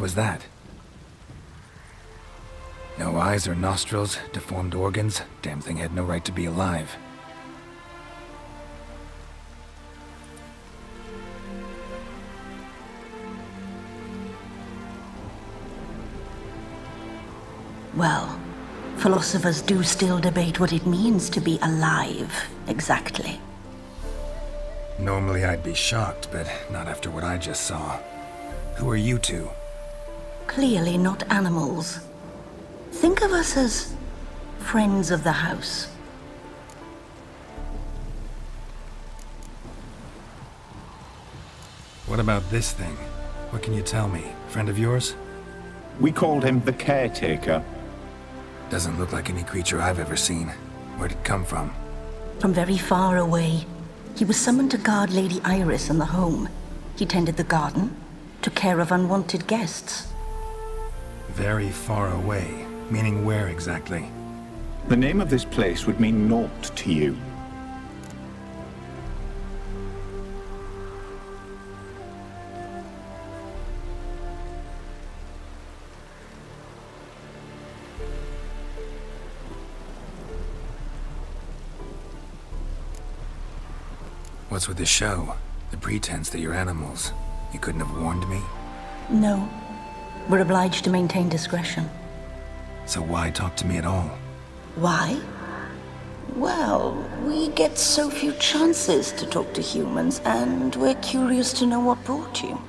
was that? No eyes or nostrils, deformed organs. Damn thing had no right to be alive. Well, philosophers do still debate what it means to be alive, exactly. Normally I'd be shocked, but not after what I just saw. Who are you two? Clearly not animals. Think of us as friends of the house. What about this thing? What can you tell me? Friend of yours? We called him the Caretaker. Doesn't look like any creature I've ever seen. Where'd it come from? From very far away. He was summoned to guard Lady Iris and the home. He tended the garden, took care of unwanted guests. Very far away. Meaning where exactly? The name of this place would mean naught to you. What's with the show? The pretense that you're animals. You couldn't have warned me? No. We're obliged to maintain discretion. So why talk to me at all? Why? Well, we get so few chances to talk to humans, and we're curious to know what brought you.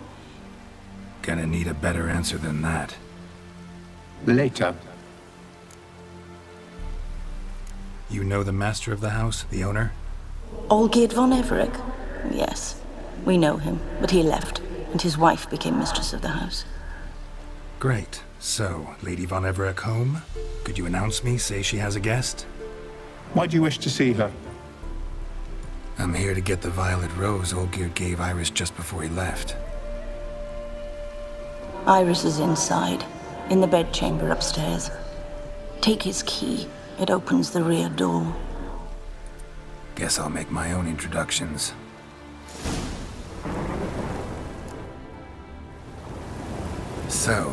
Gonna need a better answer than that. Later. You know the master of the house, the owner? Olgierd von Everec? Yes. We know him, but he left, and his wife became mistress of the house. Great. So, Lady von Everec home? Could you announce me, say she has a guest? Why do you wish to see her? I'm here to get the violet rose Olgierd gave Iris just before he left. Iris is inside, in the bedchamber upstairs. Take his key. It opens the rear door. Guess I'll make my own introductions. So,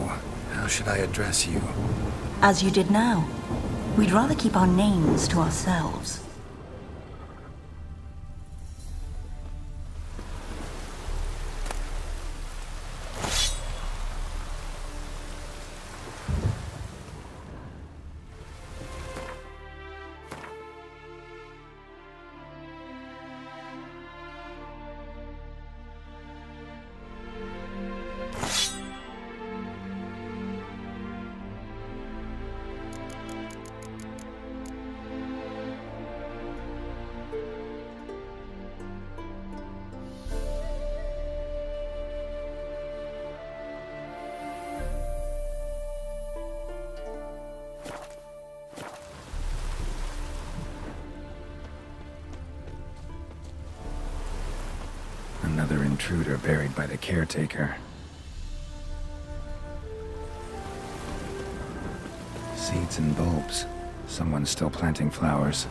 how should I address you? As you did now. We'd rather keep our names to ourselves. Another intruder buried by the caretaker. Seeds and bulbs. Someone's still planting flowers.